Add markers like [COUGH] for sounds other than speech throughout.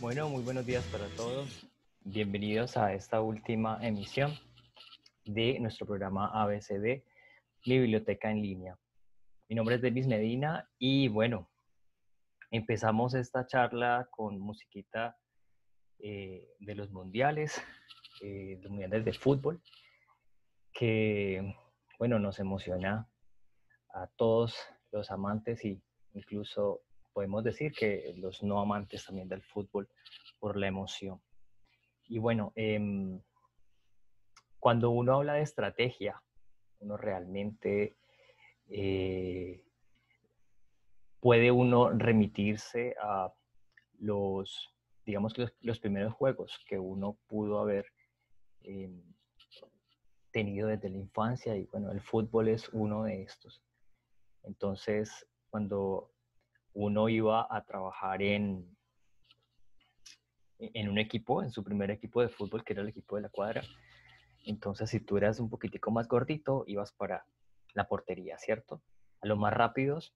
Bueno, muy buenos días para todos. Bienvenidos a esta última emisión de nuestro programa ABCD, mi biblioteca en línea. Mi nombre es Davis Medina y bueno, empezamos esta charla con musiquita eh, de los mundiales, eh, los mundiales de fútbol, que bueno, nos emociona a todos los amantes y incluso podemos decir que los no amantes también del fútbol por la emoción. Y bueno, em, cuando uno habla de estrategia, uno realmente eh, puede uno remitirse a los, digamos que los, primeros juegos que uno pudo haber em, tenido desde la infancia y bueno, el fútbol es uno de estos. Entonces, cuando uno iba a trabajar en, en un equipo, en su primer equipo de fútbol, que era el equipo de la cuadra, entonces si tú eras un poquitico más gordito, ibas para la portería, ¿cierto? A los más rápidos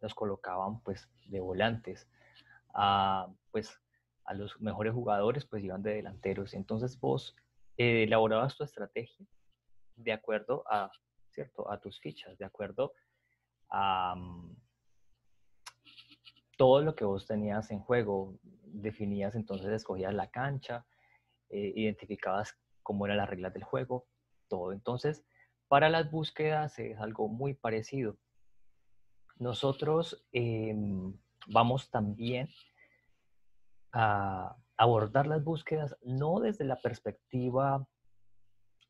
los colocaban pues de volantes, a, pues a los mejores jugadores pues iban de delanteros. Entonces vos eh, elaborabas tu estrategia de acuerdo a, ¿cierto? A tus fichas, de acuerdo a mm, todo lo que vos tenías en juego. Definías entonces, escogías la cancha, eh, identificabas cómo eran las reglas del juego, todo. Entonces, para las búsquedas es algo muy parecido. Nosotros em, vamos también a abordar las búsquedas no desde la perspectiva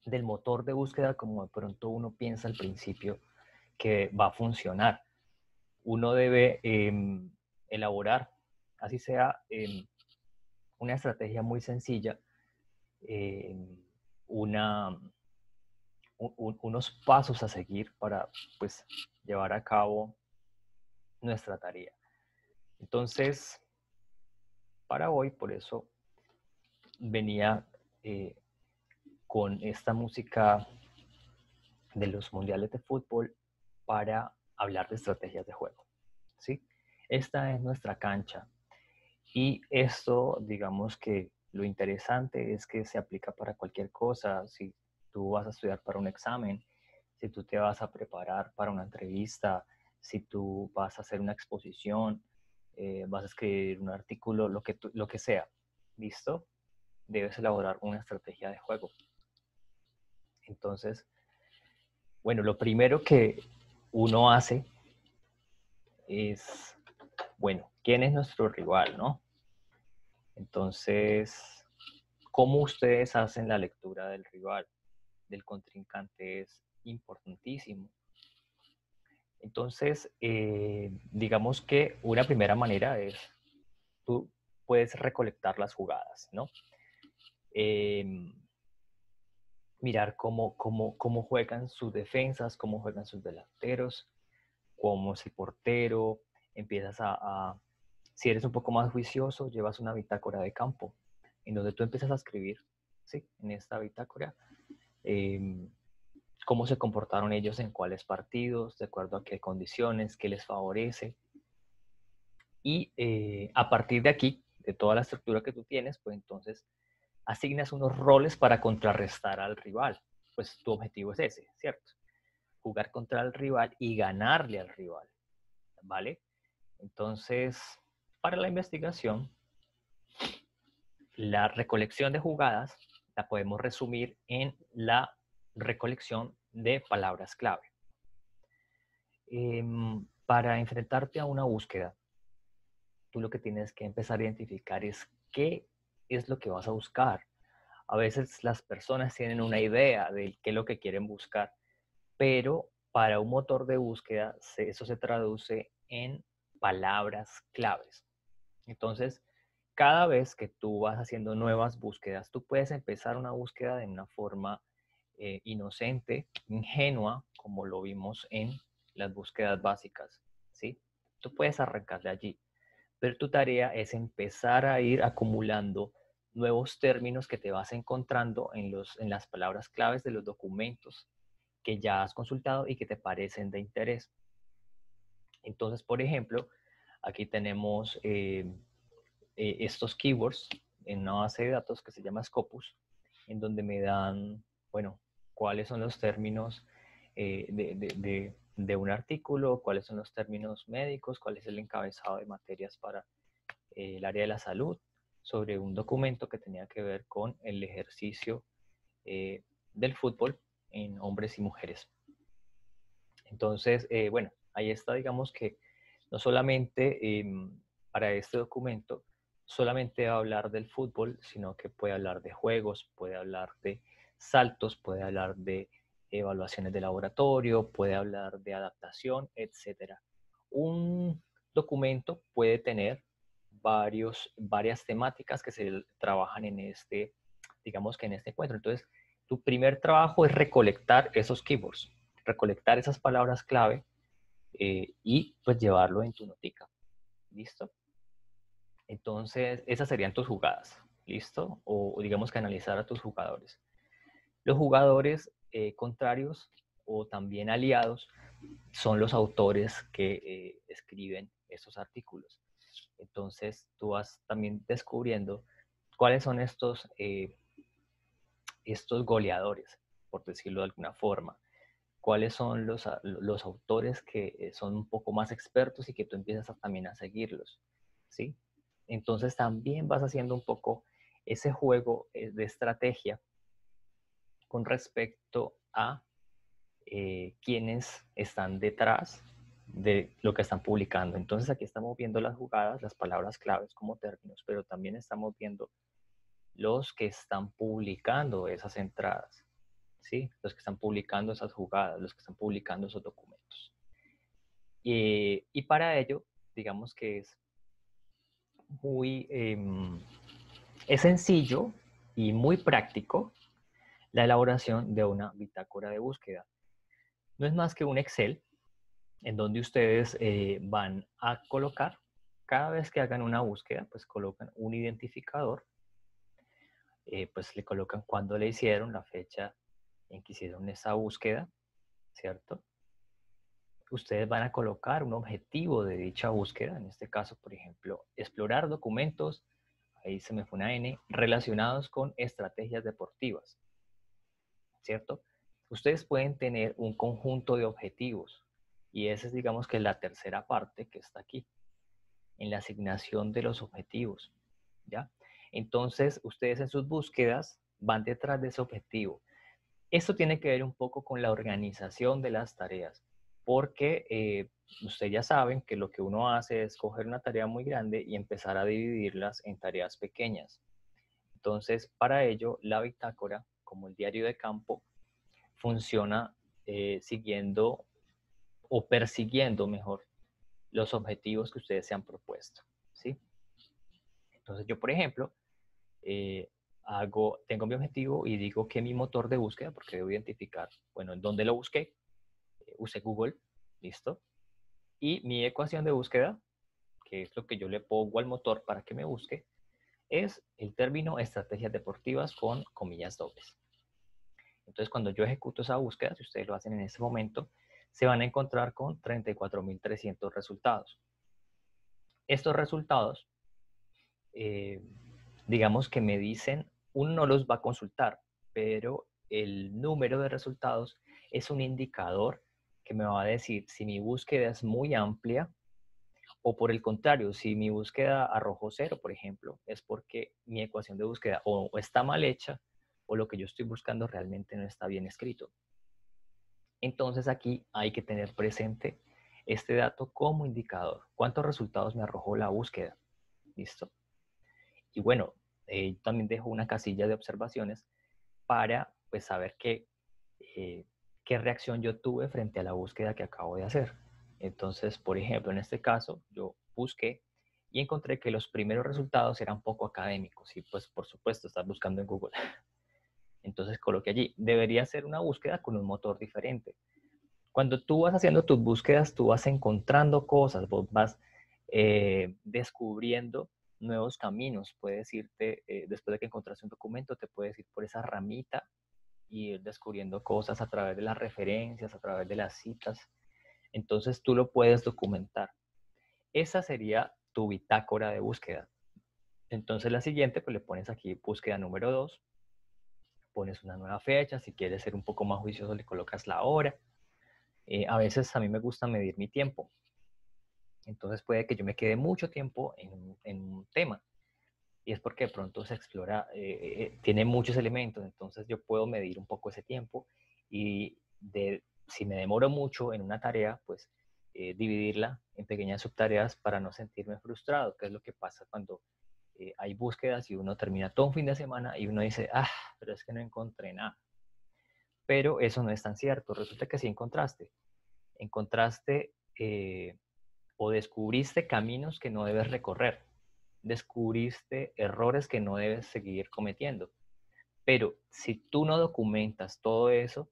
del motor de búsqueda como de pronto uno piensa al principio que va a funcionar. Uno debe em, elaborar, así sea em, una estrategia muy sencilla, una, unos pasos a seguir para pues, llevar a cabo nuestra tarea. Entonces, para hoy, por eso venía eh, con esta música de los mundiales de fútbol para hablar de estrategias de juego. ¿sí? Esta es nuestra cancha. Y esto, digamos que lo interesante es que se aplica para cualquier cosa. Si tú vas a estudiar para un examen, si tú te vas a preparar para una entrevista, si tú vas a hacer una exposición, eh, vas a escribir un artículo, lo que, lo que sea, ¿listo? Debes elaborar una estrategia de juego. Entonces, bueno, lo primero que uno hace es, bueno, ¿quién es nuestro rival, no? Entonces, ¿cómo ustedes hacen la lectura del rival, del contrincante? Es importantísimo. Entonces, eh, digamos que una primera manera es, tú puedes recolectar las jugadas, ¿no? Em, mirar cómo, cómo, cómo juegan sus defensas, cómo juegan sus delanteros, cómo es el portero, empiezas a, si eres un poco más juicioso, llevas una bitácora de campo, en donde tú empiezas a escribir, ¿sí? En esta bitácora, em, cómo se comportaron ellos en cuáles partidos, de acuerdo a qué condiciones, qué les favorece. Y eh, a partir de aquí, de toda la estructura que tú tienes, pues entonces asignas unos roles para contrarrestar al rival. Pues tu objetivo es ese, ¿cierto? Jugar contra el rival y ganarle al rival, ¿vale? Entonces, para la investigación, la recolección de jugadas la podemos resumir en la recolección de palabras clave. Em, para enfrentarte a una búsqueda, tú lo que tienes que empezar a identificar es qué es lo que vas a buscar. A veces las personas tienen una idea de qué es lo que quieren buscar, pero para un motor de búsqueda eso se traduce en palabras claves. Entonces, cada vez que tú vas haciendo nuevas búsquedas, tú puedes empezar una búsqueda de una forma eh, inocente, ingenua, como lo vimos en las búsquedas básicas, ¿sí? Tú puedes arrancar de allí, pero tu tarea es empezar a ir acumulando nuevos términos que te vas encontrando en, los, en las palabras claves de los documentos que ya has consultado y que te parecen de interés. Entonces, por ejemplo, aquí tenemos eh, eh, estos keywords en una base de datos que se llama Scopus, en donde me dan, bueno, cuáles son los términos eh, de, un artículo, cuáles son los términos médicos, cuál es el encabezado de materias para el área de la salud, sobre un documento que tenía que ver con el ejercicio del fútbol en hombres y mujeres. Entonces, bueno, ahí está, digamos que no solamente em, para este documento, solamente va a hablar del fútbol, sino que puede hablar de juegos, puede hablar de saltos, puede hablar de evaluaciones de laboratorio, puede hablar de adaptación, etc. Un documento puede tener varios, varias temáticas que se trabajan en este, digamos que en este encuentro. Entonces, tu primer trabajo es recolectar esos keywords, recolectar esas palabras clave eh, y pues llevarlo en tu notica. ¿Listo? Entonces, esas serían tus jugadas, ¿listo? O, digamos que analizar a tus jugadores. Los jugadores eh, contrarios o también aliados son los autores que eh, escriben esos artículos. Entonces, tú vas también descubriendo cuáles son estos, estos goleadores, por decirlo de alguna forma. Cuáles son los, autores que son un poco más expertos y que tú empiezas también a seguirlos, ¿sí? Entonces también vas haciendo un poco ese juego eh, de estrategia con respecto a eh, quienes están detrás de lo que están publicando. Entonces aquí estamos viendo las jugadas, las palabras claves como términos, pero también estamos viendo los que están publicando esas entradas, ¿sí? Los que están publicando esas jugadas, los que están publicando esos documentos. y para ello, digamos que es muy, em, es sencillo y muy práctico la elaboración de una bitácora de búsqueda. No es más que un Excel en donde ustedes eh, van a colocar, cada vez que hagan una búsqueda, pues colocan un identificador, eh, pues le colocan cuándo le hicieron, la fecha en que hicieron esa búsqueda, ¿cierto? ustedes van a colocar un objetivo de dicha búsqueda, en este caso, por ejemplo, explorar documentos, ahí se me fue una N, relacionados con estrategias deportivas, ¿cierto? Ustedes pueden tener un conjunto de objetivos y esa es, digamos, que la tercera parte que está aquí, en la asignación de los objetivos, ¿ya? Entonces, ustedes en sus búsquedas van detrás de ese objetivo. Esto tiene que ver un poco con la organización de las tareas porque eh, ustedes ya saben que lo que uno hace es coger una tarea muy grande y empezar a dividirlas en tareas pequeñas. Entonces, para ello, la bitácora, como el diario de campo, funciona eh, siguiendo o persiguiendo mejor los objetivos que ustedes se han propuesto. ¿sí? Entonces, yo, por ejemplo, eh, hago, tengo mi objetivo y digo que mi motor de búsqueda, porque debo identificar, bueno, en dónde lo busqué, use Google, listo. Y mi ecuación de búsqueda, que es lo que yo le pongo al motor para que me busque, es el término estrategias deportivas con comillas dobles. Entonces, cuando yo ejecuto esa búsqueda, si ustedes lo hacen en este momento, se van a encontrar con 34.300 resultados. Estos resultados, eh, digamos que me dicen, uno no los va a consultar, pero el número de resultados es un indicador que me va a decir si mi búsqueda es muy amplia o por el contrario, si mi búsqueda arrojó cero, por ejemplo, es porque mi ecuación de búsqueda o está mal hecha o lo que yo estoy buscando realmente no está bien escrito. Entonces aquí hay que tener presente este dato como indicador. ¿Cuántos resultados me arrojó la búsqueda? ¿Listo? Y bueno, eh, también dejo una casilla de observaciones para pues saber que eh, qué reacción yo tuve frente a la búsqueda que acabo de hacer. Entonces, por ejemplo, en este caso, yo busqué y encontré que los primeros resultados eran poco académicos y pues por supuesto estás buscando en Google. [LAUGHS] Entonces coloqué allí, debería ser una búsqueda con un motor diferente. Cuando tú vas haciendo tus búsquedas, tú vas encontrando cosas, vos vas eh, descubriendo nuevos caminos. Puedes irte, eh, después de que encontraste un documento, te puedes ir por esa ramita y ir descubriendo cosas a través de las referencias, a través de las citas. Entonces tú lo puedes documentar. Esa sería tu bitácora de búsqueda. Entonces la siguiente, pues le pones aquí búsqueda número 2, pones una nueva fecha, si quieres ser un poco más juicioso le colocas la hora. Eh, a veces a mí me gusta medir mi tiempo. Entonces puede que yo me quede mucho tiempo en, un tema. Y es porque de pronto se explora, eh, eh, tiene muchos elementos, entonces yo puedo medir un poco ese tiempo y de, si me demoro mucho en una tarea, pues dividirla en pequeñas subtareas para no sentirme frustrado, que es lo que pasa cuando eh, hay búsquedas y uno termina todo un fin de semana y uno dice, ah, pero es que no encontré nada. Pero eso no es tan cierto. Resulta que sí encontraste. Encontraste eh, o descubriste caminos que no debes recorrer. Descubriste errores que no debes seguir cometiendo. Pero si tú no documentas todo eso,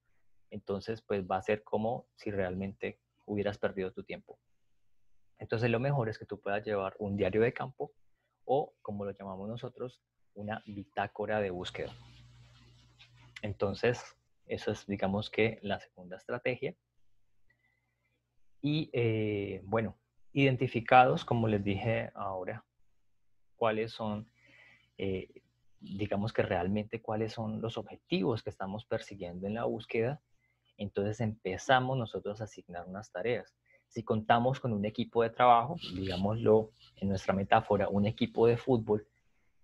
entonces pues va a ser como si realmente hubieras perdido tu tiempo. Entonces lo mejor es que tú puedas llevar un diario de campo o, como lo llamamos nosotros, una bitácora de búsqueda. Entonces, eso es, digamos que, la segunda estrategia. Y, eh, bueno, identificados, como les dije ahora, cuáles son, eh, digamos que realmente cuáles son los objetivos que estamos persiguiendo en la búsqueda, entonces empezamos nosotros a asignar unas tareas. Si contamos con un equipo de trabajo, digámoslo en nuestra metáfora, un equipo de fútbol,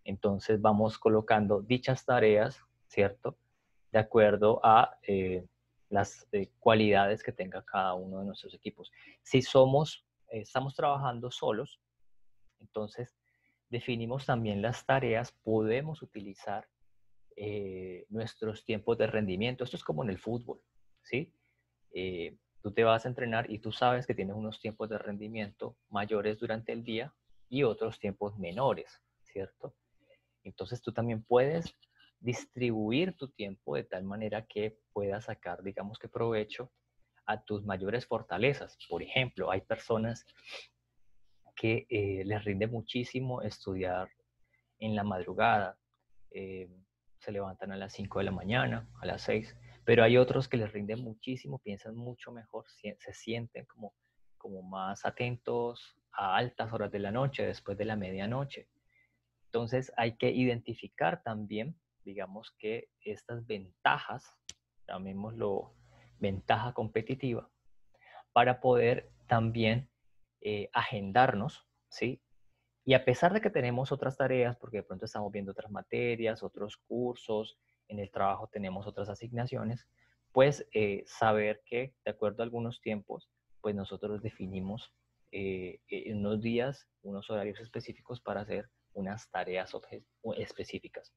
entonces vamos colocando dichas tareas, ¿cierto? De acuerdo a eh, las eh, cualidades que tenga cada uno de nuestros equipos. Si somos, estamos trabajando solos, entonces definimos también las tareas, podemos utilizar eh, nuestros tiempos de rendimiento. Esto es como en el fútbol, ¿sí? tú te vas a entrenar y tú sabes que tienes unos tiempos de rendimiento mayores durante el día y otros tiempos menores, ¿cierto? Entonces tú también puedes distribuir tu tiempo de tal manera que puedas sacar, digamos que provecho a tus mayores fortalezas. Por ejemplo, hay personas que eh, les rinde muchísimo estudiar en la madrugada. Eh, se levantan a las 5 de la mañana, a las 6, pero hay otros que les rinde muchísimo, piensan mucho mejor, se sienten como, como más atentos a altas horas de la noche, después de la medianoche. Entonces hay que identificar también, digamos que estas ventajas, llamémoslo ventaja competitiva, para poder también eh, agendarnos, ¿sí? Y a pesar de que tenemos otras tareas, porque de pronto estamos viendo otras materias, otros cursos, en el trabajo tenemos otras asignaciones, pues eh, saber que de acuerdo a algunos tiempos, pues nosotros definimos eh, unos días, unos horarios específicos para hacer unas tareas específicas.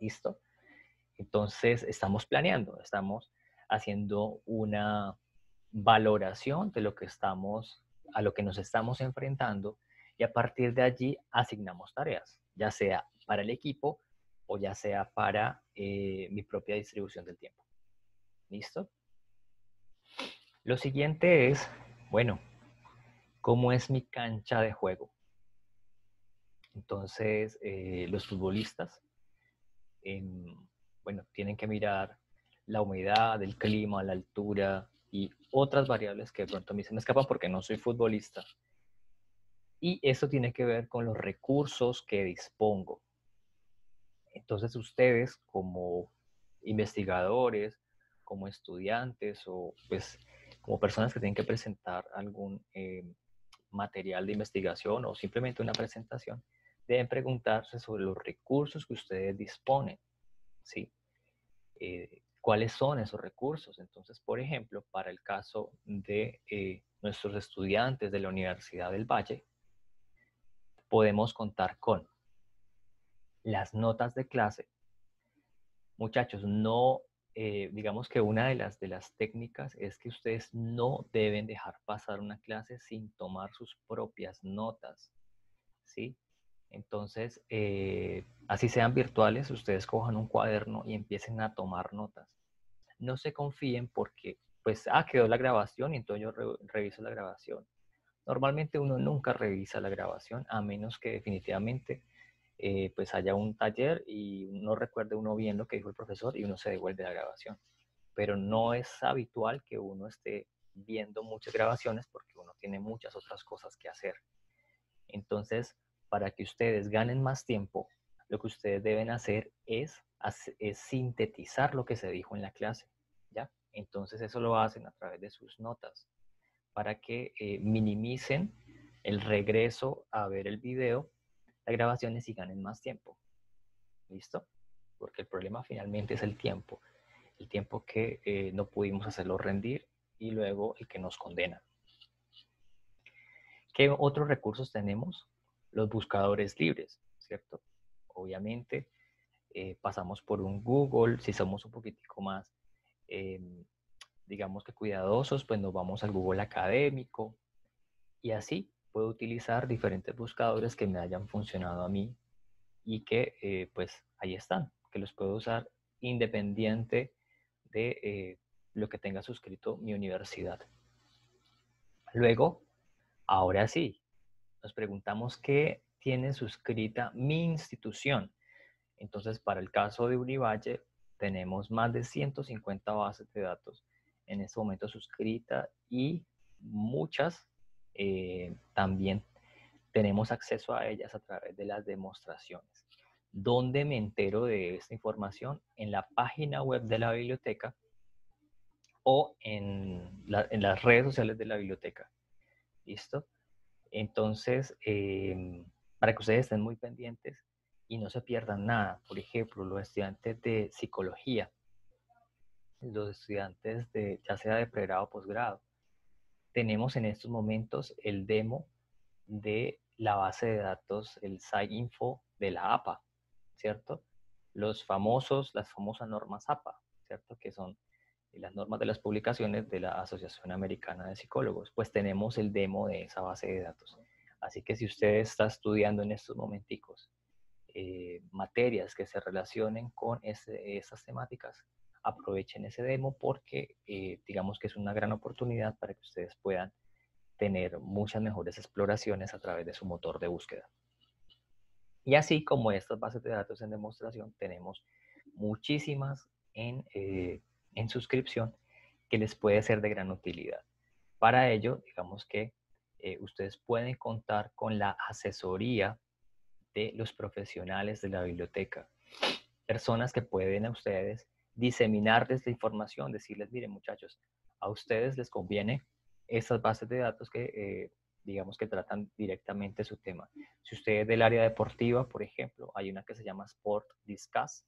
¿Listo? Entonces estamos planeando, estamos haciendo una valoración de lo que estamos, a lo que nos estamos enfrentando y a partir de allí asignamos tareas, ya sea para el equipo o ya sea para eh, mi propia distribución del tiempo. ¿Listo? Lo siguiente es, bueno, ¿cómo es mi cancha de juego? Entonces, eh, los futbolistas, em, bueno, tienen que mirar la humedad, el clima, la altura y otras variables que de pronto a mí se me escapan porque no soy futbolista. Y eso tiene que ver con los recursos que dispongo. Entonces ustedes como investigadores, como estudiantes o pues como personas que tienen que presentar algún eh, material de investigación o simplemente una presentación, deben preguntarse sobre los recursos que ustedes disponen, ¿sí? Eh, ¿Cuáles son esos recursos? Entonces, por ejemplo, para el caso de eh, nuestros estudiantes de la Universidad del Valle, podemos contar con las notas de clase. Muchachos, no, eh, digamos que una de las, de las técnicas es que ustedes no deben dejar pasar una clase sin tomar sus propias notas, ¿sí? Entonces, eh, así sean virtuales, ustedes cojan un cuaderno y empiecen a tomar notas. No se confíen porque, pues, ah, quedó la grabación y entonces yo reviso la grabación. Normalmente uno nunca revisa la grabación a menos que definitivamente eh, pues haya un taller y no recuerde uno bien lo que dijo el profesor y uno se devuelve la grabación. Pero no es habitual que uno esté viendo muchas grabaciones porque uno tiene muchas otras cosas que hacer. Entonces, para que ustedes ganen más tiempo, lo que ustedes deben hacer es, sintetizar lo que se dijo en la clase, ¿ya? Entonces eso lo hacen a través de sus notas para que eh, minimicen el regreso a ver el video, las grabaciones y ganen más tiempo. ¿Listo? Porque el problema finalmente es el tiempo. El tiempo que eh, no pudimos hacerlo rendir y luego el que nos condena. ¿Qué otros recursos tenemos? Los buscadores libres, ¿cierto? Obviamente eh, pasamos por un Google, si somos un poquitico más em, digamos que cuidadosos, pues nos vamos al Google académico y así puedo utilizar diferentes buscadores que me hayan funcionado a mí y que eh, pues ahí están, que los puedo usar independiente de eh, lo que tenga suscrito mi universidad. Luego, ahora sí, nos preguntamos qué tiene suscrita mi institución. Entonces, para el caso de Univalle, tenemos más de 150 bases de datos en este momento suscrita y muchas eh, también tenemos acceso a ellas a través de las demostraciones. ¿Dónde me entero de esta información? En la página web de la biblioteca o en, las redes sociales de la biblioteca. ¿Listo? Entonces, em, para que ustedes estén muy pendientes y no se pierdan nada, por ejemplo, los estudiantes de psicología los estudiantes de ya sea de pregrado o posgrado. Tenemos en estos momentos el demo de la base de datos, el SciInfo de la APA, ¿cierto? Los famosos, las famosas normas APA, ¿cierto? Que son las normas de las publicaciones de la Asociación Americana de Psicólogos. Pues tenemos el demo de esa base de datos. Así que si usted está estudiando en estos momenticos eh, materias que se relacionen con esas temáticas, aprovechen ese demo porque eh, digamos que es una gran oportunidad para que ustedes puedan tener muchas mejores exploraciones a través de su motor de búsqueda. Y así como estas bases de datos en demostración, tenemos muchísimas en, eh, en suscripción que les puede ser de gran utilidad. Para ello, digamos que eh, ustedes pueden contar con la asesoría de los profesionales de la biblioteca, personas que pueden a ustedes diseminarles la información, decirles, miren muchachos, a ustedes les conviene estas bases de datos que, eh, digamos, que tratan directamente su tema. Si usted es del área deportiva, por ejemplo, hay una que se llama Sport Discuss,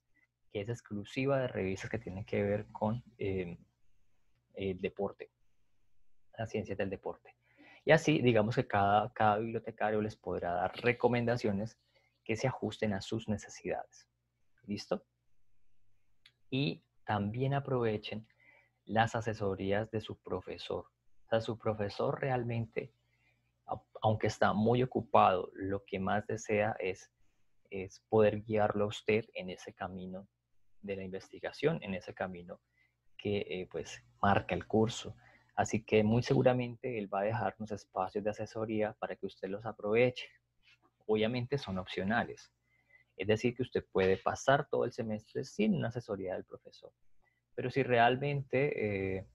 es exclusiva de revistas que tienen que ver con em, el deporte, las ciencias del deporte. Y así, digamos que cada, cada bibliotecario les podrá dar recomendaciones que se ajusten a sus necesidades. ¿Listo? y también aprovechen las asesorías de su profesor. O sea, su profesor realmente, aunque está muy ocupado, lo que más desea es, es poder guiarlo a usted en ese camino de la investigación, en ese camino que eh, pues marca el curso. Así que muy seguramente él va a dejarnos espacios de asesoría para que usted los aproveche. Obviamente son opcionales. Es decir, que usted puede pasar todo el semestre sin una asesoría del profesor. Pero si realmente, eh,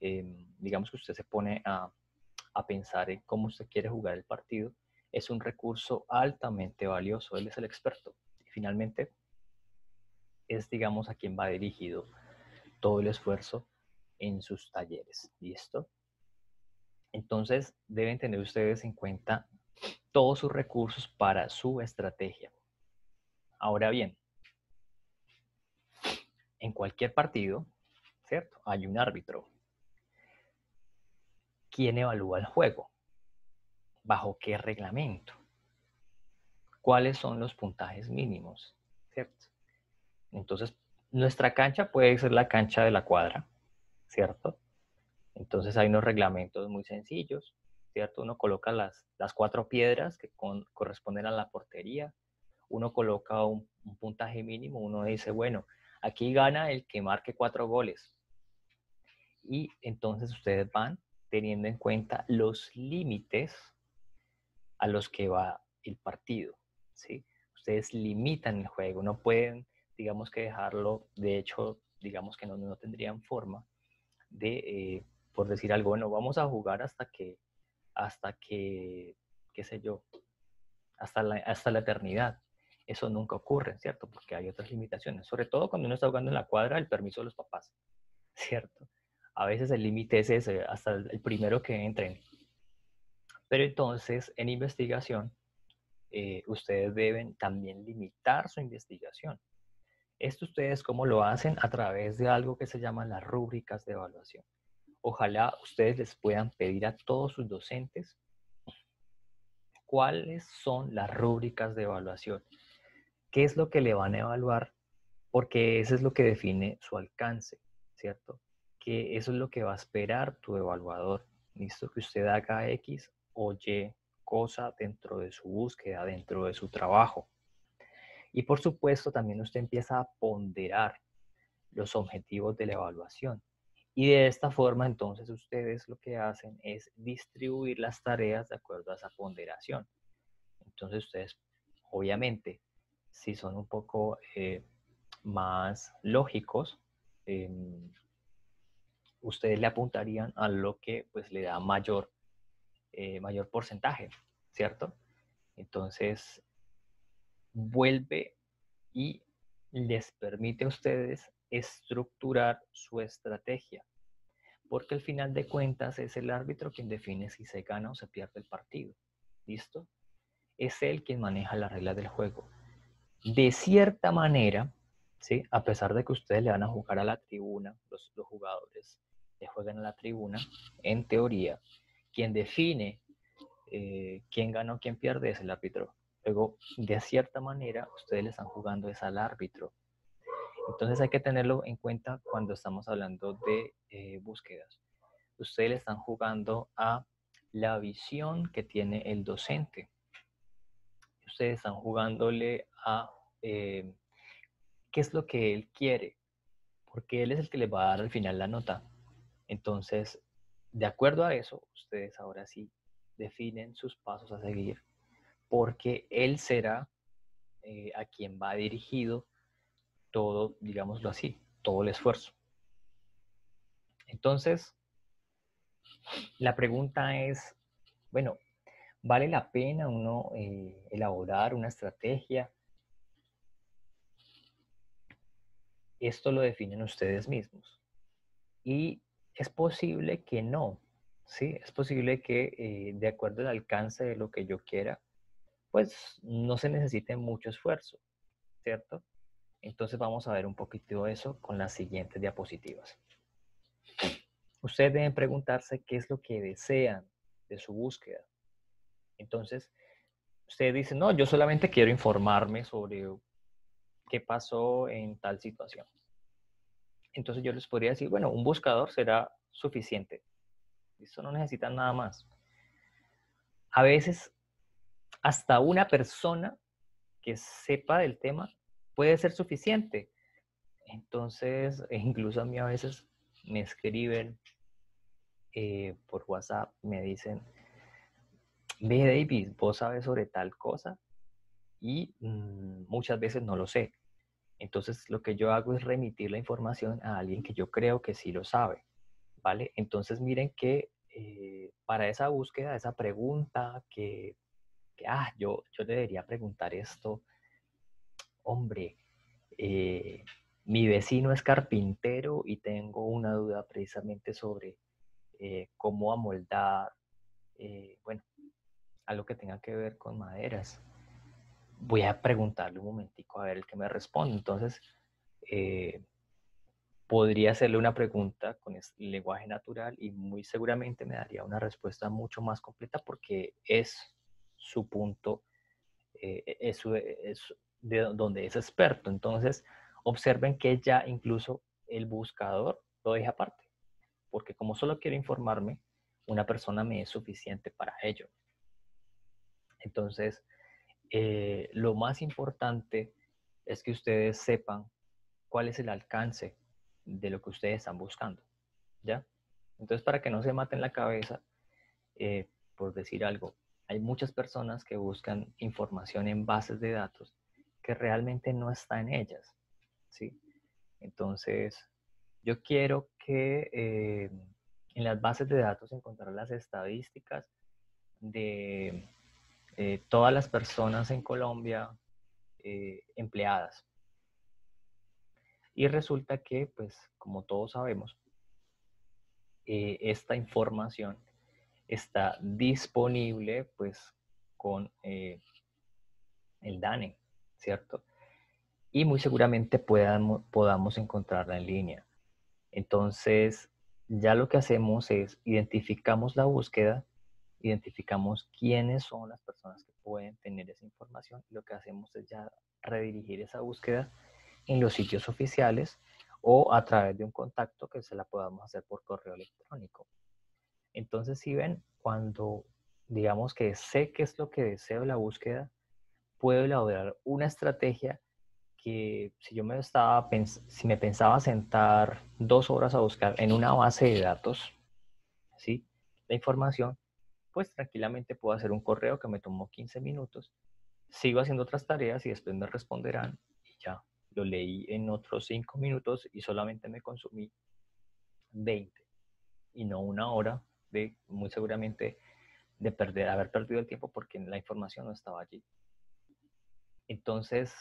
em, digamos que usted se pone a, pensar en cómo usted quiere jugar el partido, es un recurso altamente valioso. Él es el experto. Y finalmente, es, digamos, a quien va dirigido todo el esfuerzo en sus talleres. ¿Listo? Entonces, deben tener ustedes en cuenta todos sus recursos para su estrategia. Ahora bien, en cualquier partido, ¿cierto? Hay un árbitro. ¿Quién evalúa el juego? ¿Bajo qué reglamento? ¿Cuáles son los puntajes mínimos? ¿Cierto? Entonces, nuestra cancha puede ser la cancha de la cuadra, ¿cierto? Entonces hay unos reglamentos muy sencillos, ¿cierto? Uno coloca las, las cuatro piedras que corresponden a la portería, uno coloca un, puntaje mínimo, uno dice, bueno, aquí gana el que marque cuatro goles. Y entonces ustedes van teniendo en cuenta los límites a los que va el partido. ¿sí? Ustedes limitan el juego, no pueden, digamos que dejarlo, de hecho, digamos que no, no tendrían forma de, eh, por decir algo, bueno, vamos a jugar hasta que, hasta que, qué sé yo, hasta la, hasta la eternidad. Eso nunca ocurre, ¿cierto? Porque hay otras limitaciones, sobre todo cuando uno está jugando en la cuadra el permiso de los papás, ¿cierto? A veces el límite es ese, hasta el primero que entren. Pero entonces, en investigación, eh, ustedes deben también limitar su investigación. Esto ustedes cómo lo hacen a través de algo que se llama las rúbricas de evaluación. Ojalá ustedes les puedan pedir a todos sus docentes cuáles son las rúbricas de evaluación. ¿Qué es lo que le van a evaluar? Porque eso es lo que define su alcance, ¿cierto? Que eso es lo que va a esperar tu evaluador. Listo, que usted haga X o Y cosa dentro de su búsqueda, dentro de su trabajo. Y por supuesto, también usted empieza a ponderar los objetivos de la evaluación. Y de esta forma, entonces, ustedes lo que hacen es distribuir las tareas de acuerdo a esa ponderación. Entonces, ustedes, obviamente, si son un poco eh, más lógicos, em, ustedes le apuntarían a lo que pues le da mayor eh, mayor porcentaje, ¿cierto? Entonces, vuelve y les permite a ustedes estructurar su estrategia, porque al final de cuentas es el árbitro quien define si se gana o se pierde el partido. ¿Listo? Es él quien maneja las reglas del juego. De cierta manera, ¿sí? a pesar de que ustedes le van a jugar a la tribuna, los, los jugadores le juegan a la tribuna, en teoría, quien define eh, quién gana o quién pierde es el árbitro. Luego, de cierta manera, ustedes le están jugando es al árbitro. Entonces hay que tenerlo en cuenta cuando estamos hablando de eh, búsquedas. Ustedes le están jugando a la visión que tiene el docente. Ustedes están jugándole a eh, qué es lo que él quiere, porque él es el que les va a dar al final la nota. Entonces, de acuerdo a eso, ustedes ahora sí definen sus pasos a seguir, porque Él será eh, a quien va dirigido todo, digámoslo así, todo el esfuerzo. Entonces, la pregunta es, bueno, ¿vale la pena uno eh, elaborar una estrategia? Esto lo definen ustedes mismos. Y es posible que no, ¿sí? Es posible que eh, de acuerdo al alcance de lo que yo quiera, pues no se necesite mucho esfuerzo, ¿cierto? Entonces vamos a ver un poquito eso con las siguientes diapositivas. Ustedes deben preguntarse qué es lo que desean de su búsqueda. Entonces, ustedes dicen, no, yo solamente quiero informarme sobre qué pasó en tal situación. Entonces yo les podría decir, bueno, un buscador será suficiente. Eso no necesitan nada más. A veces, hasta una persona que sepa del tema puede ser suficiente. Entonces, [LAUGHS] incluso a mí a veces me escriben eh, por WhatsApp, me dicen, ve David, vos sabes sobre tal cosa y mm, muchas veces no lo sé. Entonces, lo que yo hago es remitir la información a alguien que yo creo que sí lo sabe. ¿vale? Entonces miren que eh, para esa búsqueda, esa pregunta que, ah, yo, yo debería preguntar esto, hombre, eh, mi vecino es carpintero y tengo una duda precisamente sobre eh, cómo amoldar, bueno, algo que tenga que ver con maderas. Voy a preguntarle un momentico a ver el que me responde. Entonces, podría hacerle una pregunta con el lenguaje natural y muy seguramente me daría una respuesta mucho más completa porque es su punto, eh, es, de donde es experto. Entonces, observen que ya incluso el buscador lo deja aparte, porque como solo quiero informarme, una persona me es suficiente para ello. Entonces, eh, lo más importante es que ustedes sepan cuál es el alcance de lo que ustedes están buscando, ¿ya? Entonces, para que no se maten la cabeza, eh, por decir algo, hay muchas personas que buscan información en bases de datos que realmente no está en ellas, ¿sí? Entonces, yo quiero que eh, en las bases de datos encontrar las estadísticas de eh, todas las personas en Colombia eh, empleadas. Y resulta que, pues, como todos sabemos, esta información está disponible, pues, con el DANE, ¿cierto? Y muy seguramente podamos, podamos encontrarla en línea. Entonces, ya lo que hacemos es identificamos la búsqueda, identificamos quiénes son las personas que pueden tener esa información y lo que hacemos es ya redirigir esa búsqueda en los sitios oficiales o a través de un contacto que se la podamos hacer por correo electrónico. Entonces, si ven, cuando digamos que sé qué es lo que deseo la búsqueda, puedo elaborar una estrategia que si yo me estaba si me pensaba sentar dos horas a buscar en una base de datos, ¿sí? La información, pues tranquilamente puedo hacer un correo que me tomó 15 minutos, sigo haciendo otras tareas y después me responderán y ya, lo leí en otros 5 minutos y solamente me consumí 20 y no una hora de muy seguramente de perder, haber perdido el tiempo porque la información no estaba allí. Entonces,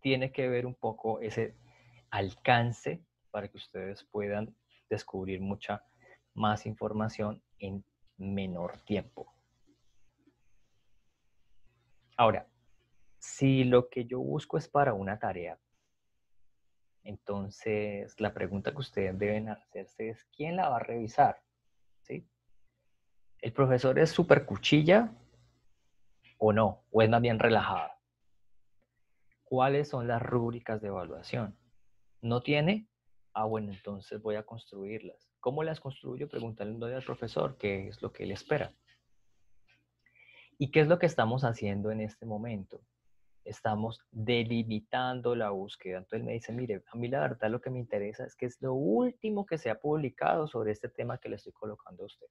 tiene que ver un poco ese alcance para que ustedes puedan descubrir mucha más información en menor tiempo. Ahora, si lo que yo busco es para una tarea, entonces la pregunta que ustedes deben hacerse es, ¿quién la va a revisar? ¿Sí? ¿El profesor es súper cuchilla o no? ¿O es más bien relajada? ¿Cuáles son las rúbricas de evaluación? ¿No tiene? Ah, bueno, entonces voy a construirlas. ¿Cómo las construyo? Preguntándole al profesor qué es lo que él espera. ¿Y qué es lo que estamos haciendo en este momento? Estamos delimitando la búsqueda. Entonces me dice, mire, a mí la verdad lo que me interesa es que es lo último que se ha publicado sobre este tema que le estoy colocando a usted.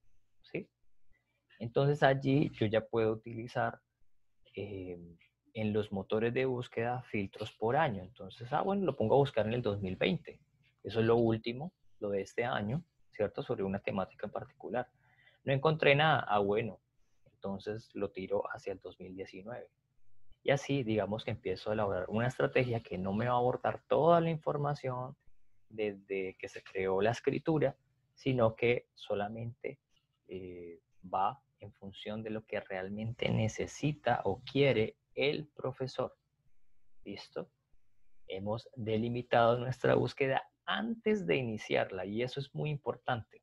Entonces allí yo ya puedo utilizar eh, en los motores de búsqueda filtros por año. Entonces, ah, bueno, lo pongo a buscar en el 2020. Eso es lo último, lo de este año, ¿cierto? Sobre una temática en particular. No encontré nada, ah, bueno, entonces lo tiro hacia el 2019. Y así, digamos que empiezo a elaborar una estrategia que no me va a abordar toda la información desde que se creó la escritura, sino que solamente eh, va en función de lo que realmente necesita o quiere el profesor. ¿Listo? Hemos delimitado nuestra búsqueda antes de iniciarla y eso es muy importante.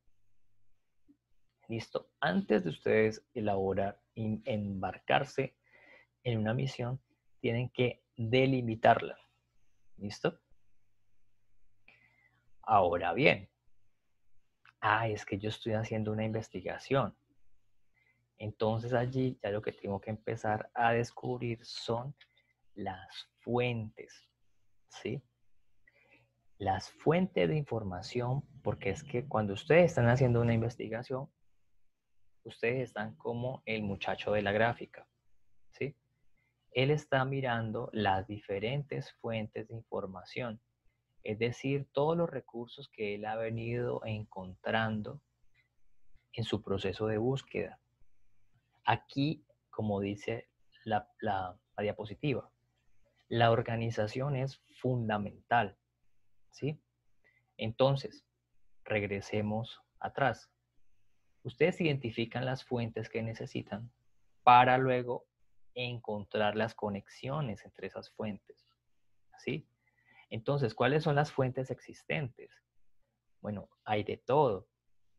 ¿Listo? Antes de ustedes elaborar, embarcarse en una misión, tienen que delimitarla. ¿Listo? Ahora bien, ah, es que yo estoy haciendo una investigación. Entonces allí ya lo que tengo que empezar a descubrir son las fuentes, ¿sí? Las fuentes de información, porque es que cuando ustedes están haciendo una investigación, ustedes están como el muchacho de la gráfica, ¿sí? Él está mirando las diferentes fuentes de información, es decir, todos los recursos que él ha venido encontrando en su proceso de búsqueda. Aquí, como dice la, diapositiva, la organización es fundamental. ¿Sí? Entonces, regresemos atrás. Ustedes identifican las fuentes que necesitan para luego encontrar las conexiones entre esas fuentes. ¿Sí? Entonces, ¿cuáles son las fuentes existentes? Bueno, hay de todo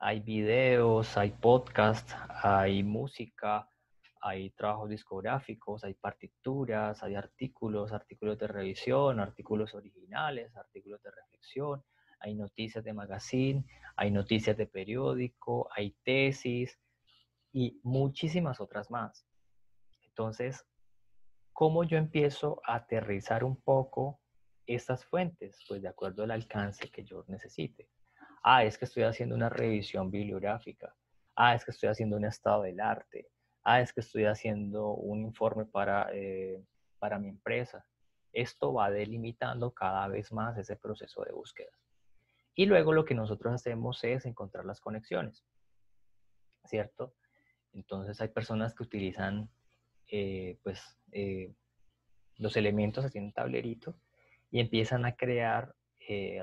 hay videos, hay podcasts, hay música, hay trabajos discográficos, hay partituras, hay artículos, artículos de revisión, artículos originales, artículos de reflexión, hay noticias de magazine, hay noticias de periódico, hay tesis y muchísimas otras más. Entonces, ¿cómo yo empiezo a aterrizar un poco estas fuentes? Pues de acuerdo al alcance que yo necesite. Ah, es que estoy haciendo una revisión bibliográfica. Ah, es que estoy haciendo un estado del arte. Ah, es que estoy haciendo un informe para, eh, para mi empresa. Esto va delimitando cada vez más ese proceso de búsqueda. Y luego lo que nosotros hacemos es encontrar las conexiones, ¿cierto? Entonces hay personas que utilizan eh, pues, eh, los elementos así un tablerito y empiezan a crear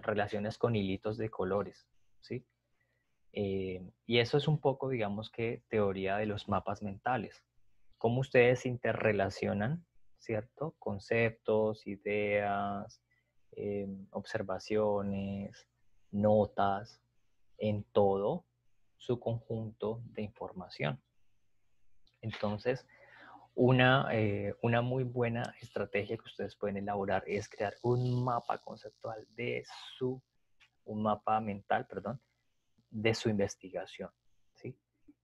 relaciones con hilitos de colores, ¿sí? y eso es un poco, digamos que, teoría de los mapas mentales. Cómo ustedes interrelacionan, ¿cierto? Conceptos, ideas, observaciones, notas, en todo su conjunto de información. Entonces, una, eh, una muy buena estrategia que ustedes pueden elaborar es crear un mapa conceptual de su, un mapa mental, perdón, de su investigación, ¿sí?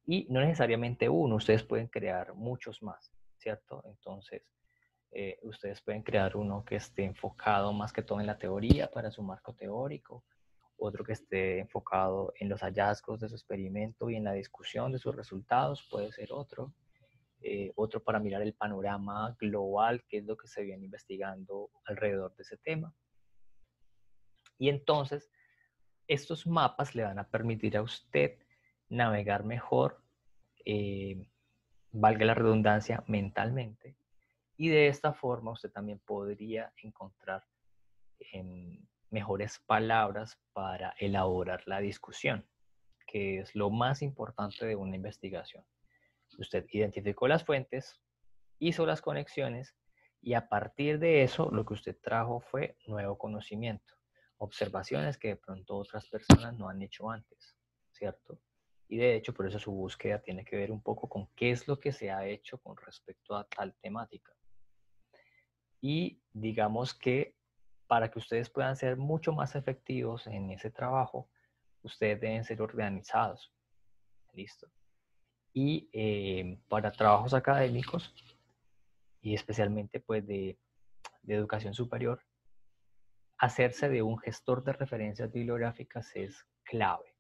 Y no necesariamente uno, ustedes pueden crear muchos más, ¿cierto? Entonces, eh, ustedes pueden crear uno que esté enfocado más que todo en la teoría para su marco teórico, otro que esté enfocado en los hallazgos de su experimento y en la discusión de sus resultados, puede ser otro. Eh, otro para mirar el panorama global, qué es lo que se viene investigando alrededor de ese tema. Y entonces, estos mapas le van a permitir a usted navegar mejor, eh, valga la redundancia, mentalmente. Y de esta forma usted también podría encontrar en mejores palabras para elaborar la discusión, que es lo más importante de una investigación. Usted identificó las fuentes, hizo las conexiones y a partir de eso lo que usted trajo fue nuevo conocimiento, observaciones que de pronto otras personas no han hecho antes, ¿cierto? Y de hecho, por eso su búsqueda tiene que ver un poco con qué es lo que se ha hecho con respecto a tal temática. Y digamos que para que ustedes puedan ser mucho más efectivos en ese trabajo, ustedes deben ser organizados. Listo. Y eh, para trabajos académicos, y especialmente pues de, de educación superior, hacerse de un gestor de referencias bibliográficas es clave.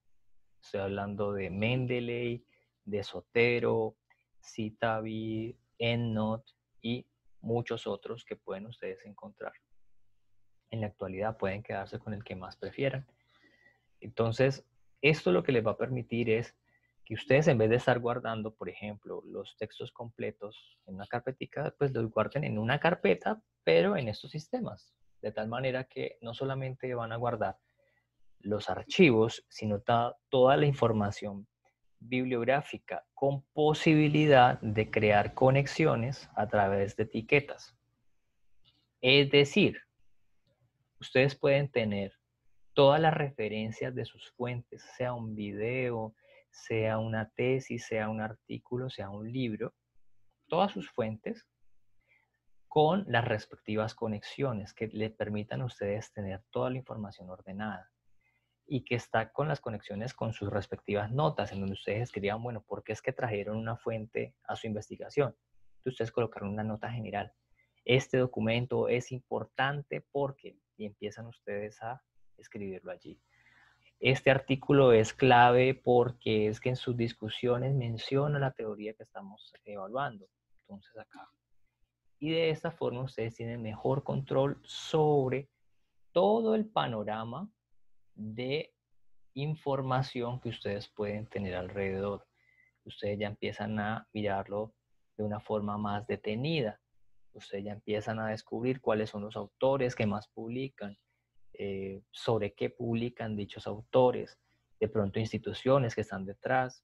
Estoy hablando de Mendeley, de Sotero, Citavi, EndNote y muchos otros que pueden ustedes encontrar en la actualidad pueden quedarse con el que más prefieran. Entonces, esto lo que les va a permitir es que ustedes en vez de estar guardando, por ejemplo, los textos completos en una carpetica, pues los guarden en una carpeta, pero en estos sistemas, de tal manera que no solamente van a guardar los archivos, sino toda la información bibliográfica con posibilidad de crear conexiones a través de etiquetas. Es decir, ustedes pueden tener todas las referencias de sus fuentes, sea un video, sea una tesis, sea un artículo, sea un libro, todas sus fuentes con las respectivas conexiones que le permitan a ustedes tener toda la información ordenada y que está con las conexiones con sus respectivas notas, en donde ustedes escriban, bueno, ¿por qué es que trajeron una fuente a su investigación? Entonces ustedes colocaron una nota general. Este documento es importante porque y empiezan ustedes a escribirlo allí. Este artículo es clave porque es que en sus discusiones menciona la teoría que estamos evaluando. Entonces acá. Y de esta forma ustedes tienen mejor control sobre todo el panorama de información que ustedes pueden tener alrededor. Ustedes ya empiezan a mirarlo de una forma más detenida ustedes ya empiezan a descubrir cuáles son los autores que más publican, eh, sobre qué publican dichos autores, de pronto instituciones que están detrás,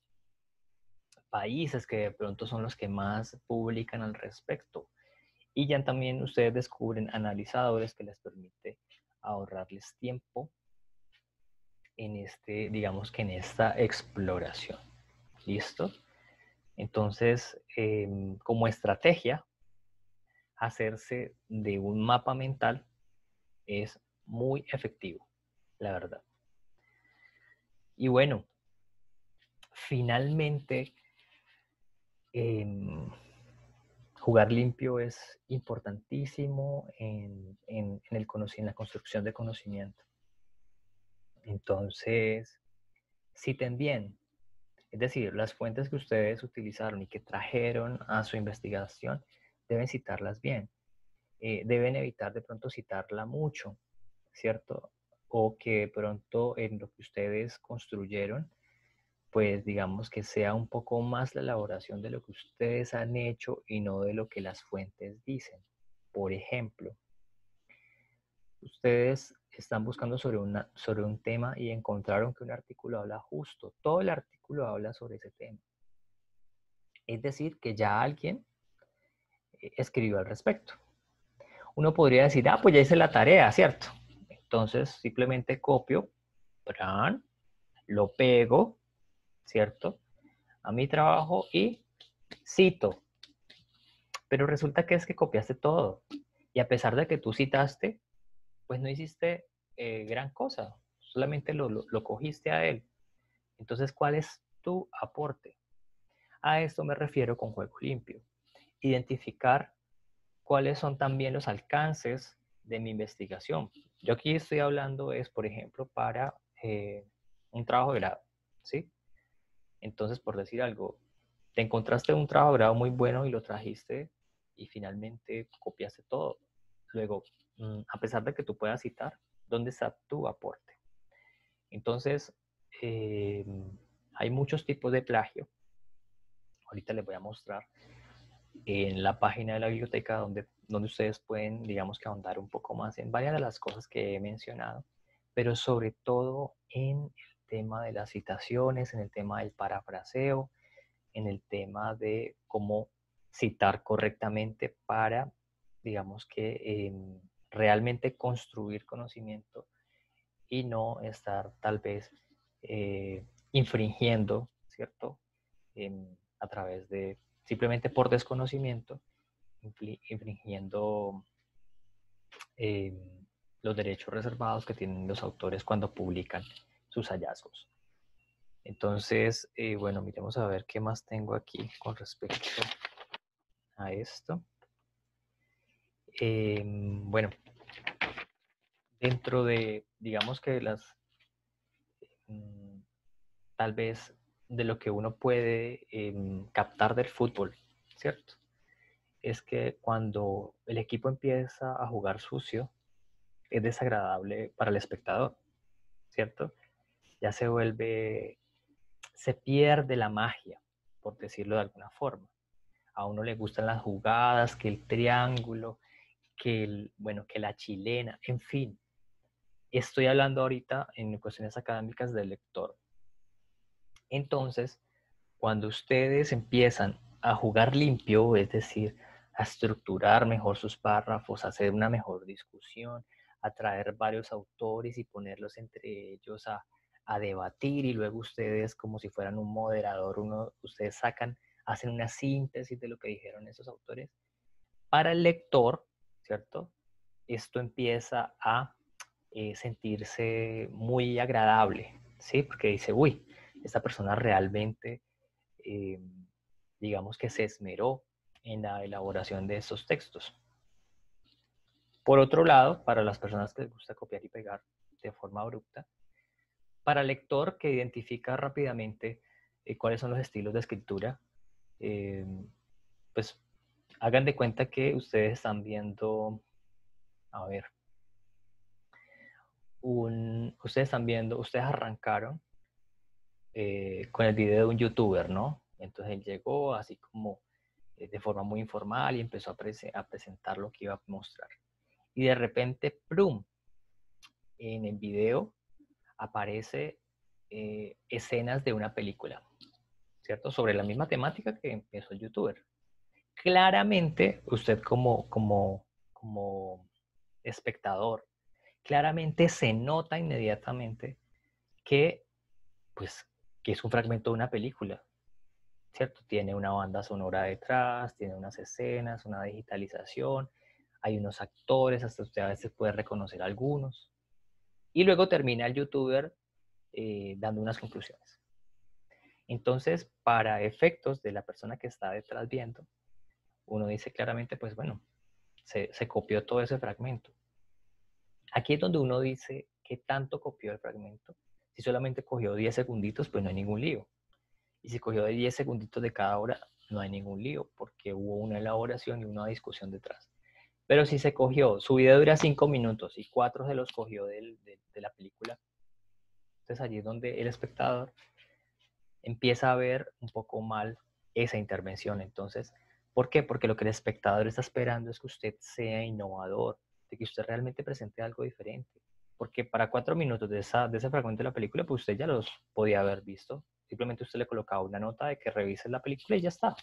países que de pronto son los que más publican al respecto. Y ya también ustedes descubren analizadores que les permite ahorrarles tiempo en este, digamos que en esta exploración. ¿Listo? Entonces, em, como estrategia, hacerse de un mapa mental es muy efectivo, la verdad. Y bueno, finalmente, em, jugar limpio es importantísimo en, en, la construcción de conocimiento. Entonces, citen bien. Es decir, las fuentes que ustedes utilizaron y que trajeron a su investigación deben citarlas bien. Eh, deben evitar de pronto citarla mucho, ¿cierto? O que de pronto en lo que ustedes construyeron pues digamos que sea un poco más la elaboración de lo que ustedes han hecho y no de lo que las fuentes dicen. Por ejemplo, ustedes están buscando sobre, una, sobre un tema y encontraron que un artículo habla justo. Todo el artículo habla sobre ese tema. Es decir, que ya alguien eh, escribió al respecto. Uno podría decir, ah, pues ya hice la tarea, ¿cierto? Entonces simplemente copio, lo pego, ¿cierto? A mi trabajo y cito. Pero resulta que es que copiaste todo. Y a pesar de que tú citaste, pues no hiciste eh, gran cosa, solamente lo, lo, cogiste a él. Entonces, ¿cuál es tu aporte? A esto me refiero con juego limpio. Identificar cuáles son también los alcances de mi investigación. Yo aquí estoy hablando es, por ejemplo, para eh, un trabajo de grado, ¿sí? Entonces, por decir algo, te encontraste un trabajo de grado muy bueno y lo trajiste y finalmente copiaste todo. Luego, Mm, a pesar de que tú puedas citar, ¿dónde está tu aporte? Entonces, eh, hay muchos tipos de plagio. Ahorita les voy a mostrar en la página de la biblioteca donde, donde ustedes pueden, digamos que ahondar un poco más en varias de las cosas que he mencionado, pero sobre todo en el tema de las citaciones, en el tema del parafraseo, en el tema de cómo citar correctamente para, digamos que, em, realmente construir conocimiento y no estar tal vez eh, infringiendo, ¿cierto? a través de, simplemente por desconocimiento, infringiendo em, los derechos reservados que tienen los autores cuando publican sus hallazgos. Entonces, eh, bueno, miremos a ver qué más tengo aquí con respecto a esto. Em, bueno, dentro de, digamos que las, mm, tal vez de lo que uno puede em, captar del fútbol, ¿cierto? Es que cuando el equipo empieza a jugar sucio, es desagradable para el espectador, ¿cierto? Ya se vuelve, se pierde la magia, por decirlo de alguna forma. A uno le gustan las jugadas, que el triángulo, que el, bueno, que la chilena, en fin. Estoy hablando ahorita en cuestiones académicas del lector. Entonces, cuando ustedes empiezan a jugar limpio, es decir, a estructurar mejor sus párrafos, a hacer una mejor discusión, a traer varios autores y ponerlos entre ellos a, a debatir y luego ustedes como si fueran un moderador, uno, ustedes sacan, hacen una síntesis de lo que dijeron esos autores. Para el lector, ¿cierto? Esto empieza a eh, sentirse muy agradable, ¿sí? Porque dice, uy, esta persona realmente, eh, digamos que se esmeró en la elaboración de estos textos. Por otro lado, para las personas que les gusta copiar y pegar de forma abrupta, para el lector que identifica rápidamente eh, cuáles son los estilos de escritura, pues hagan de cuenta que ustedes están viendo, a ver, un, ustedes están viendo, ustedes arrancaron eh, con el video de un youtuber, ¿no? Entonces él llegó así como eh, de forma muy informal y empezó a, a, presentar lo que iba a mostrar. Y de repente, ¡plum! En el video aparece eh, escenas de una película, ¿cierto? Sobre la misma temática que empezó el youtuber claramente usted como, como, como espectador, claramente se nota inmediatamente que, pues, es un fragmento de una película, ¿cierto? Tiene una banda sonora detrás, tiene unas escenas, una digitalización, hay unos actores, hasta usted a veces puede reconocer algunos. Y luego termina el youtuber eh, dando unas conclusiones. Entonces, para efectos de la persona que está detrás viendo, uno dice claramente, pues bueno, se, copió todo ese fragmento. Aquí es donde uno dice qué tanto copió el fragmento. Si solamente cogió 10 segunditos, pues no hay ningún lío. Y si cogió de 10 segunditos de cada hora, no hay ningún lío, porque hubo una elaboración y una discusión detrás. Pero si se cogió, su video dura 5 minutos y 4 se los cogió de, de la película, entonces allí es donde el espectador empieza a ver un poco mal esa intervención. Entonces, ¿por qué? Porque lo que el espectador está esperando es que usted sea innovador, de que usted realmente presente algo diferente. Porque para cuatro minutos de, esa, de ese fragmento de la película, pues usted ya los podía haber visto. Simplemente usted le colocaba una nota de que revise la película y ya está.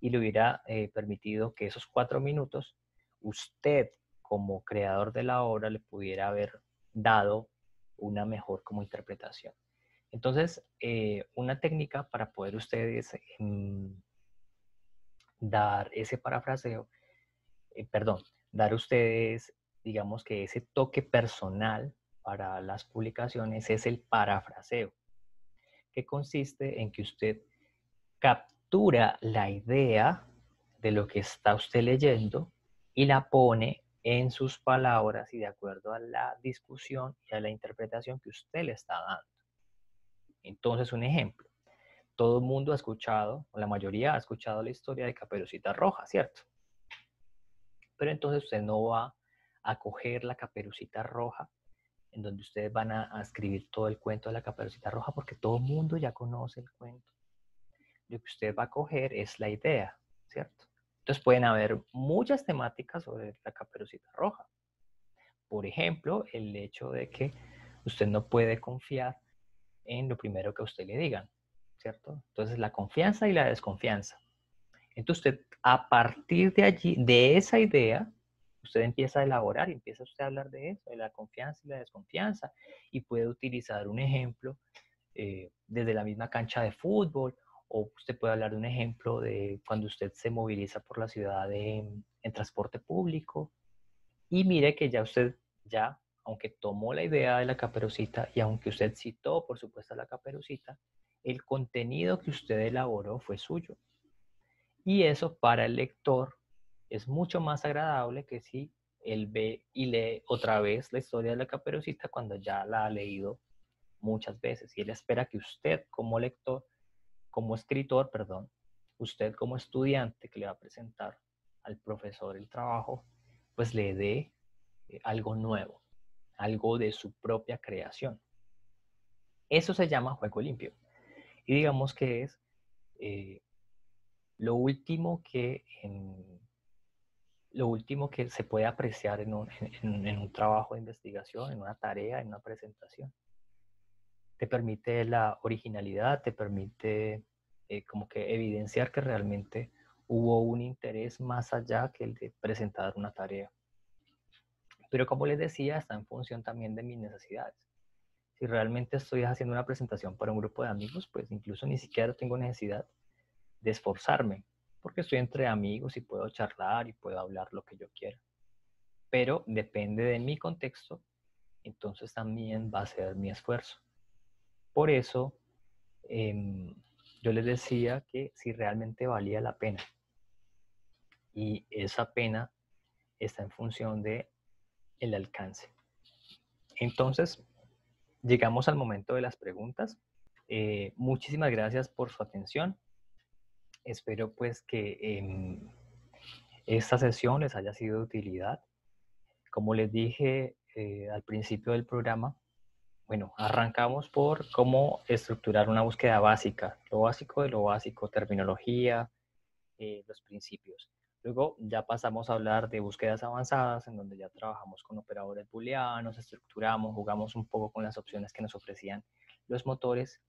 Y le hubiera eh, permitido que esos cuatro minutos usted como creador de la obra le pudiera haber dado una mejor como interpretación. Entonces, eh, una técnica para poder ustedes em, dar ese parafraseo, eh, perdón, dar ustedes, digamos que ese toque personal para las publicaciones es el parafraseo, que consiste en que usted captura la idea de lo que está usted leyendo y la pone en sus palabras y de acuerdo a la discusión y a la interpretación que usted le está dando. Entonces, un ejemplo. Todo el mundo ha escuchado, o la mayoría ha escuchado la historia de Caperucita Roja, ¿cierto? Pero entonces usted no va a coger la Caperucita Roja, en donde ustedes van a, escribir todo el cuento de la Caperucita Roja, porque todo el mundo ya conoce el cuento. Lo que usted va a coger es la idea, ¿cierto? Entonces pueden haber muchas temáticas sobre la Caperucita Roja. Por ejemplo, el hecho de que usted no puede confiar en lo primero que a usted le digan, ¿cierto? Entonces, la confianza y la desconfianza. Entonces, a partir de allí, de esa idea, usted empieza a elaborar y empieza usted a hablar de eso, de la confianza y la desconfianza, y puede utilizar un ejemplo eh, desde la misma cancha de fútbol, o usted puede hablar de un ejemplo de cuando usted se moviliza por la ciudad en transporte público, y mire que ya usted ya aunque tomó la idea de la caperucita y aunque usted citó, por supuesto, la caperucita, el contenido que usted elaboró fue suyo. Y eso para el lector es mucho más agradable que si él ve y lee otra vez la historia de la caperucita cuando ya la ha leído muchas veces. Y él espera que usted como lector, como escritor, perdón, usted como estudiante que le va a presentar al profesor el trabajo, pues le dé eh, algo nuevo algo de su propia creación. Eso se llama juego limpio. Y digamos que es eh, lo último que lo último que se puede apreciar en un, trabajo de investigación, en una tarea, en una presentación. Te permite la originalidad, te permite eh, como que evidenciar que realmente hubo un interés más allá que el de presentar una tarea. Pero como les decía, está en función también de mis necesidades. Si realmente estoy haciendo una presentación para un grupo de amigos, pues incluso ni siquiera tengo necesidad de esforzarme, porque estoy entre amigos y puedo charlar y puedo hablar lo que yo quiera. Pero depende de mi contexto, entonces también va a ser mi esfuerzo. Por eso, em, yo les decía que si realmente valía la pena. Y esa pena está en función de el alcance. Entonces, llegamos al momento de las preguntas. Eh, muchísimas gracias por su atención. Espero pues que em, esta sesión les haya sido de utilidad. Como les dije eh, al principio del programa, bueno, arrancamos por cómo estructurar una búsqueda básica, lo básico de lo básico, terminología, eh, los principios. Luego ya pasamos a hablar de búsquedas avanzadas, en donde ya trabajamos con operadores booleanos, estructuramos, jugamos un poco con las opciones que nos ofrecían los motores.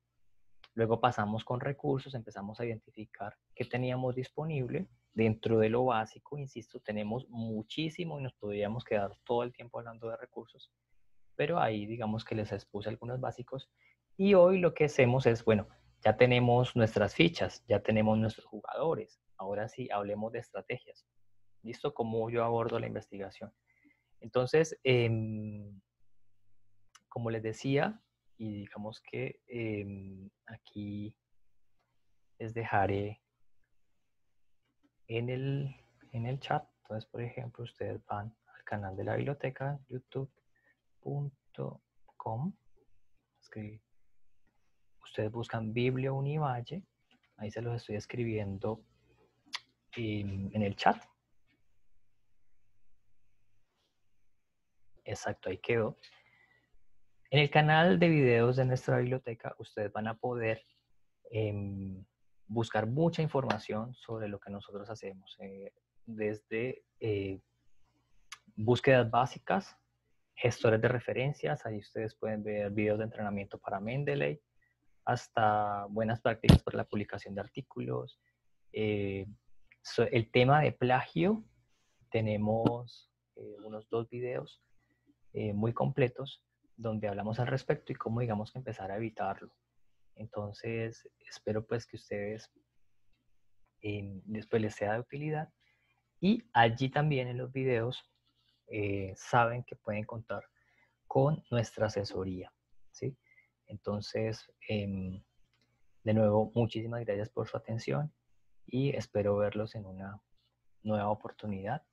Luego pasamos con recursos, empezamos a identificar qué teníamos disponible. Dentro de lo básico, insisto, tenemos muchísimo y nos podríamos quedar todo el tiempo hablando de recursos. Pero ahí digamos que les expuse algunos básicos. Y hoy lo que hacemos es, bueno, ya tenemos nuestras fichas, ya tenemos nuestros jugadores, Ahora sí, hablemos de estrategias. ¿Listo? ¿Cómo yo abordo la investigación? Entonces, em, como les decía, y digamos que em, aquí les dejaré en el, en el chat. Entonces, por ejemplo, ustedes van al canal de la biblioteca, youtube.com. Ustedes buscan Biblio Univalle. Ahí se los estoy escribiendo en, el chat. Exacto, ahí quedó. En el canal de videos de nuestra biblioteca, ustedes van a poder em, buscar mucha información sobre lo que nosotros hacemos, eh, desde eh, búsquedas básicas, gestores de referencias, ahí ustedes pueden ver videos de entrenamiento para Mendeley, hasta buenas prácticas para la publicación de artículos. Eh, el tema de plagio, tenemos unos dos videos muy completos donde hablamos al respecto y cómo digamos que empezar a evitarlo. Entonces, espero pues que ustedes después les sea de utilidad. Y allí también en los videos eh, saben que pueden contar con nuestra asesoría. ¿sí? Entonces, em, de nuevo, muchísimas gracias por su atención y espero verlos en una nueva oportunidad.